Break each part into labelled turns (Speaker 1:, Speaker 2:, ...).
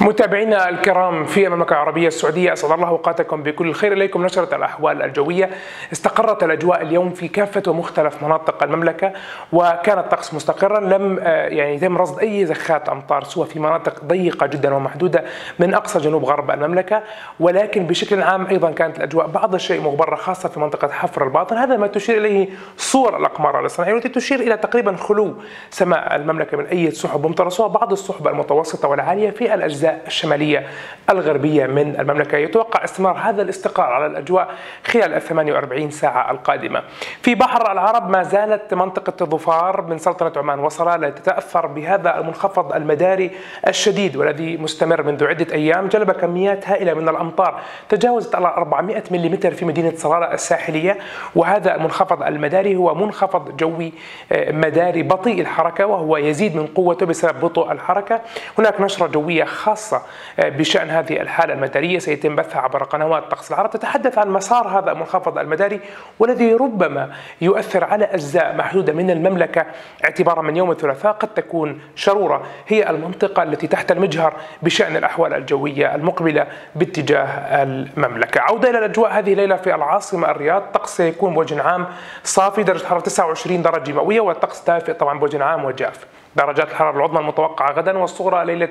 Speaker 1: متابعينا الكرام في المملكة العربية السعودية أسعد الله أوقاتكم بكل الخير إليكم نشرة الأحوال الجوية. استقرت الأجواء اليوم في كافة ومختلف مناطق المملكة وكان الطقس مستقرا. لم آه، يعني يتم رصد أي زخات أمطار سوى في مناطق ضيقة جدا ومحدودة من أقصى جنوب غرب المملكة. ولكن بشكل عام أيضا كانت الأجواء بعض الشيء مغبرة خاصة في منطقة حفر الباطن. هذا ما تشير إليه صور الأقمار الاصطناعية والتي تشير إلى تقريبا خلو سماء المملكة من أي سحب ممطرة سوى بعض السحب المتوسطة والعالية في الأجزاء الشمالية الغربية من المملكة. يتوقع استمرار هذا الاستقرار على الأجواء خلال ال 48 ساعة القادمة. في بحر العرب ما زالت منطقة ظفار من سلطنة عمان وصلالة تتأثر بهذا المنخفض المداري الشديد والذي مستمر منذ عدة أيام. جلب كميات هائلة من الأمطار تجاوزت على 400 ملم في مدينة صلالة الساحلية وهذا المنخفض المداري هو منخفض جوي آه، مداري بطيء الحركة وهو يزيد من قوته بسبب بطء الحركة. هناك نشرة جوية خاصة آه، بشأن هذه الحالة المدارية سيتم بثها عبر قنوات طقس العرب تتحدث عن مسار هذا المنخفض المداري والذي ربما يؤثر على أجزاء محدودة من المملكة. اعتبارا من يوم الثلاثاء قد تكون شرورة هي المنطقة التي تحت المجهر بشأن الأحوال الجوية المقبلة باتجاه المملكة. عودة إلى الأجواء هذه الليلة في العاصمة الرياض. طقس سيكون بوجه عام صافي درجة حرارة 29 درجة مئوية والطقس دافئ طبعا بوجه عام وجاف. درجات الحرارة العظمى المتوقعة غدا والصغرى ليلة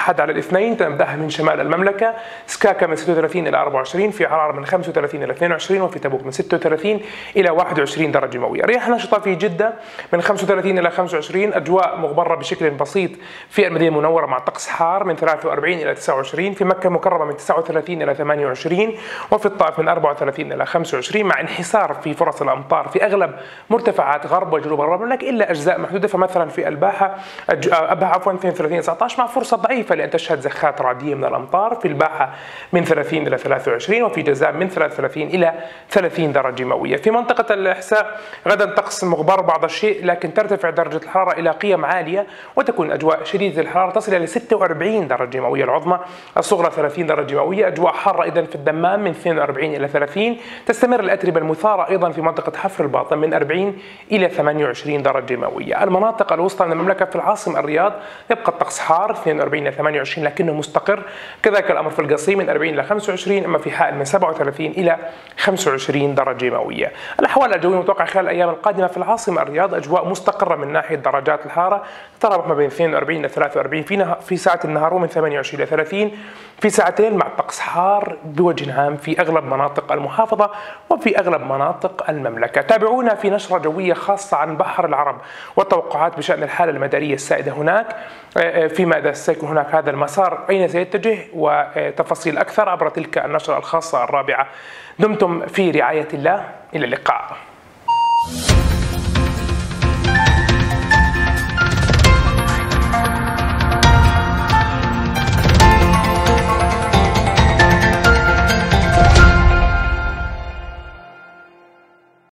Speaker 1: الأحد على الاثنين تنبدأها من شمال المملكة. سكاكا من 36 إلى 24 في عرعر من 35 إلى 22 وفي تبوك من 36 إلى 21 درجة مئوية. رياح نشطة في جدة من 35 إلى 25 أجواء مغبرة بشكل بسيط في المدينة المنورة مع طقس حار من 43 إلى 29 في مكة المكرمة من 39 إلى 28 وفي الطائف من 34 إلى 25 مع انحسار في فرص الأمطار في أغلب مرتفعات غرب وجنوب المملكة إلا أجزاء محدودة فمثلا في الباحة أبها عفوا 32 19 مع فرصة ضعيفة لأن تشهد زخات رعدية من الأمطار في الباحة من 30 إلى 23 وفي جزاء من 33 إلى 30 درجة مئوية. في منطقة الإحساء غدا طقس مغبر بعض الشيء لكن ترتفع درجة الحرارة إلى قيم عالية وتكون الأجواء شديدة الحرارة تصل إلى 46 درجة مئوية. العظمى الصغرى 30 درجة مئوية أجواء حارة إذا في الدمام من 42 إلى 30 تستمر الأتربة المثارة أيضا في منطقة حفر الباطن من 40 إلى 28 درجة مئوية. المناطق الوسطى من المملكة في العاصمة الرياض يبقى الطقس حار 42 إلى 28 لكنه مستقر. كذلك الأمر في القصيم من 40 إلى 25 أما في حائل من 37 إلى 25 درجة مئوية. الأحوال الجوية المتوقعة خلال الأيام القادمة في العاصمة الرياض أجواء مستقرة من ناحية درجات الحرارة. تتراوح ما بين 42 إلى 43 في نها في ساعة النهار ومن 28 إلى 30 في ساعتين مع طقس حار بوجه عام في أغلب مناطق المحافظة وفي أغلب مناطق المملكة. تابعونا في نشرة جوية خاصة عن بحر العرب والتوقعات بشأن الحالة المدارية السائدة هناك. آه، آه، فيما إذا سيكون هناك هذا المسار أين سيتجه وتفاصيل أكثر عبر تلك النشرة الخاصة الرابعة. دمتم في رعاية الله. إلى اللقاء.